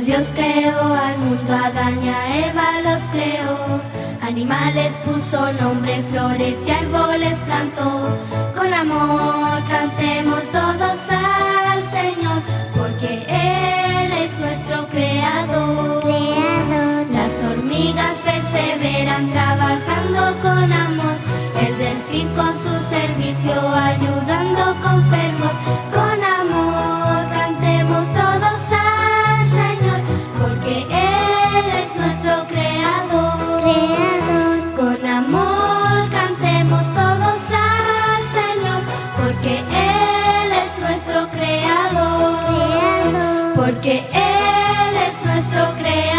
Dios creó al mundo, Adán y a Eva los creó. Animales puso nombre, flores y árboles plantó. Con amor cantemos todos al Señor, porque Él es nuestro creador. creador. Las hormigas perseveran trabajando con amor. El delfín con su servicio ayudando con porque Él es nuestro creador. porque Él es nuestro creador.